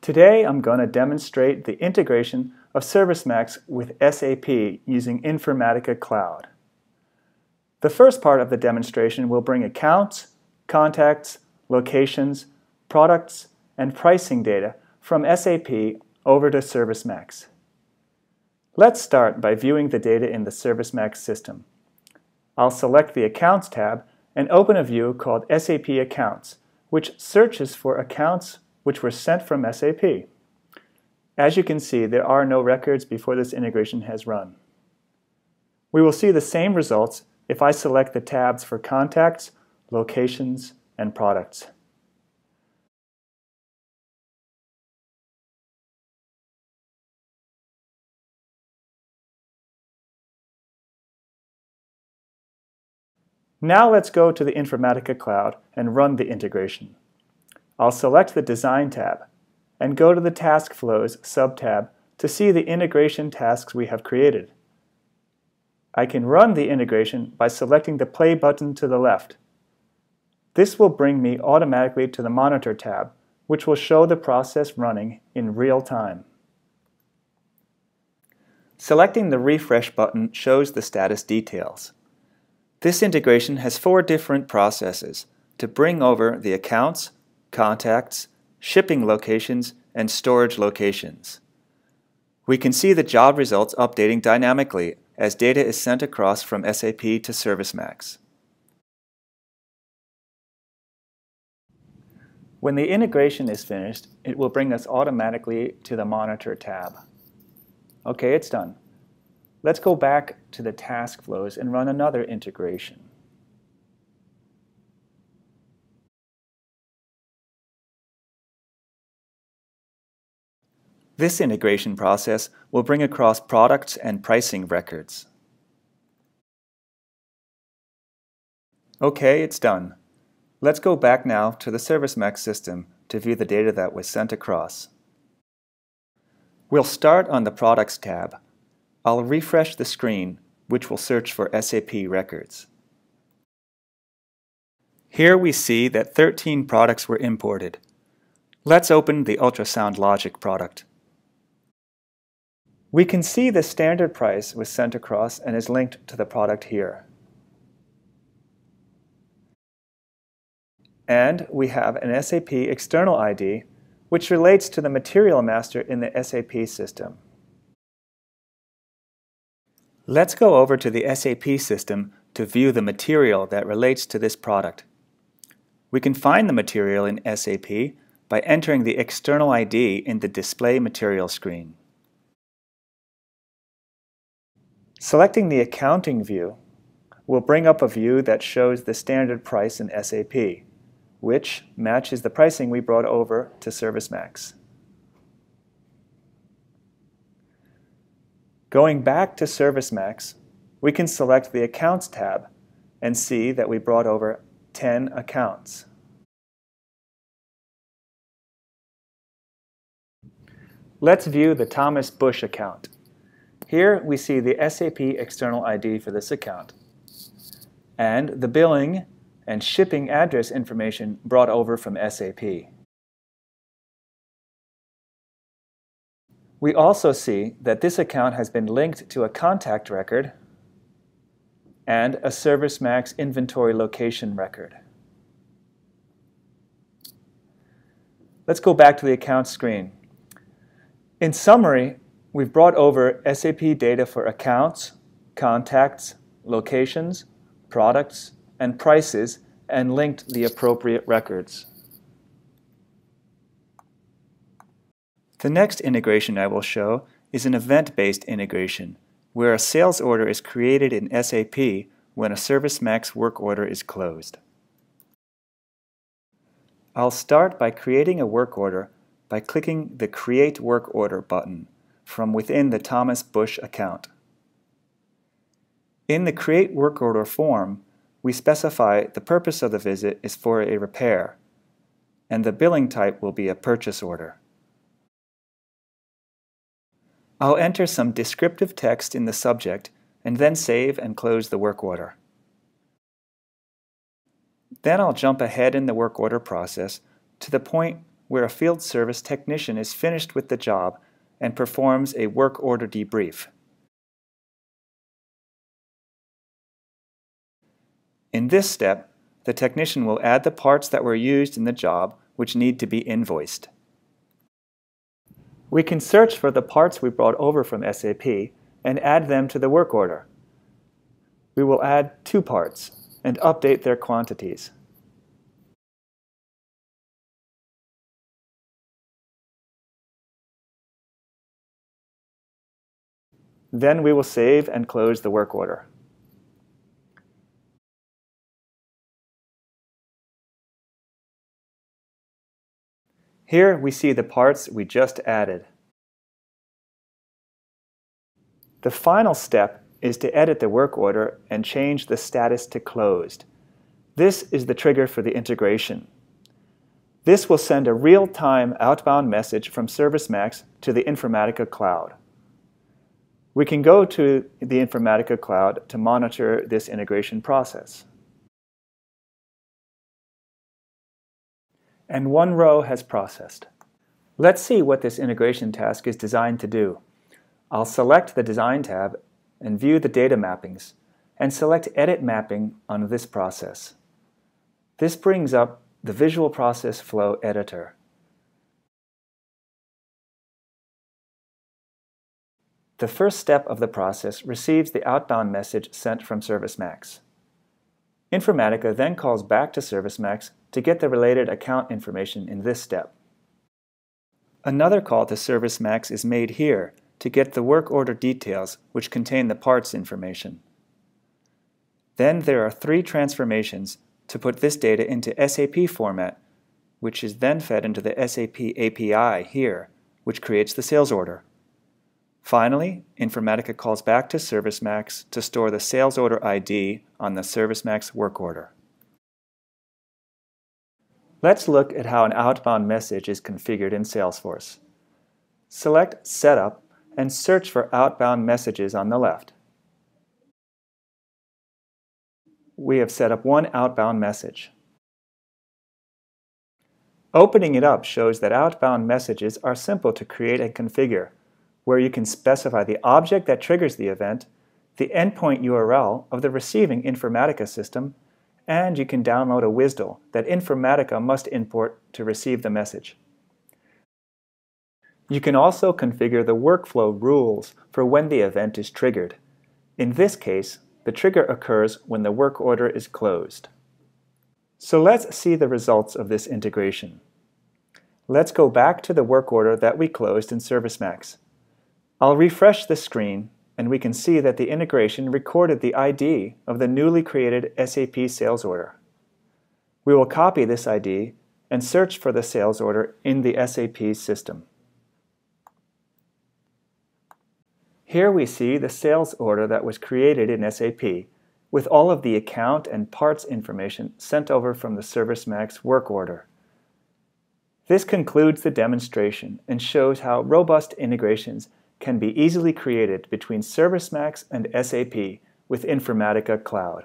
Today I'm going to demonstrate the integration of ServiceMax with SAP using Informatica Cloud. The first part of the demonstration will bring accounts, contacts, locations, products, and pricing data from SAP over to ServiceMax. Let's start by viewing the data in the ServiceMax system. I'll select the Accounts tab and open a view called SAP Accounts, which searches for accounts which were sent from SAP. As you can see, there are no records before this integration has run. We will see the same results if I select the tabs for Contacts, Locations, and Products. Now let's go to the Informatica Cloud and run the integration. I'll select the Design tab and go to the Task Flows sub-tab to see the integration tasks we have created. I can run the integration by selecting the Play button to the left. This will bring me automatically to the Monitor tab, which will show the process running in real time. Selecting the Refresh button shows the status details. This integration has four different processes to bring over the accounts, contacts, shipping locations, and storage locations. We can see the job results updating dynamically as data is sent across from SAP to ServiceMax. When the integration is finished, it will bring us automatically to the Monitor tab. Okay, it's done. Let's go back to the task flows and run another integration. This integration process will bring across products and pricing records. Okay, it's done. Let's go back now to the ServiceMax system to view the data that was sent across. We'll start on the Products tab I'll refresh the screen, which will search for SAP records. Here we see that 13 products were imported. Let's open the Ultrasound Logic product. We can see the standard price was sent across and is linked to the product here. And we have an SAP external ID, which relates to the material master in the SAP system. Let's go over to the SAP system to view the material that relates to this product. We can find the material in SAP by entering the external ID in the Display Material screen. Selecting the Accounting view will bring up a view that shows the standard price in SAP, which matches the pricing we brought over to ServiceMax. Going back to ServiceMax, we can select the Accounts tab and see that we brought over 10 accounts. Let's view the Thomas Bush account. Here we see the SAP external ID for this account and the billing and shipping address information brought over from SAP. We also see that this account has been linked to a contact record and a ServiceMax inventory location record. Let's go back to the account screen. In summary, we've brought over SAP data for accounts, contacts, locations, products, and prices and linked the appropriate records. The next integration I will show is an event-based integration, where a sales order is created in SAP when a ServiceMax work order is closed. I'll start by creating a work order by clicking the Create Work Order button from within the Thomas Bush account. In the Create Work Order form, we specify the purpose of the visit is for a repair, and the billing type will be a purchase order. I'll enter some descriptive text in the subject and then save and close the work order. Then I'll jump ahead in the work order process to the point where a field service technician is finished with the job and performs a work order debrief. In this step, the technician will add the parts that were used in the job which need to be invoiced. We can search for the parts we brought over from SAP and add them to the work order. We will add two parts and update their quantities. Then we will save and close the work order. Here we see the parts we just added. The final step is to edit the work order and change the status to closed. This is the trigger for the integration. This will send a real-time outbound message from ServiceMax to the Informatica cloud. We can go to the Informatica cloud to monitor this integration process. and one row has processed. Let's see what this integration task is designed to do. I'll select the Design tab and view the data mappings, and select Edit Mapping on this process. This brings up the Visual Process Flow Editor. The first step of the process receives the outbound message sent from ServiceMax. Informatica then calls back to ServiceMax to get the related account information in this step. Another call to ServiceMax is made here to get the work order details which contain the parts information. Then there are three transformations to put this data into SAP format, which is then fed into the SAP API here, which creates the sales order. Finally, Informatica calls back to ServiceMax to store the sales order ID on the ServiceMax work order. Let's look at how an outbound message is configured in Salesforce. Select Setup and search for outbound messages on the left. We have set up one outbound message. Opening it up shows that outbound messages are simple to create and configure, where you can specify the object that triggers the event, the endpoint URL of the receiving Informatica system, and you can download a WSDL that Informatica must import to receive the message. You can also configure the workflow rules for when the event is triggered. In this case, the trigger occurs when the work order is closed. So let's see the results of this integration. Let's go back to the work order that we closed in ServiceMax. I'll refresh the screen and we can see that the integration recorded the ID of the newly created SAP sales order. We will copy this ID and search for the sales order in the SAP system. Here we see the sales order that was created in SAP with all of the account and parts information sent over from the ServiceMax work order. This concludes the demonstration and shows how robust integrations can be easily created between ServiceMax and SAP with Informatica Cloud.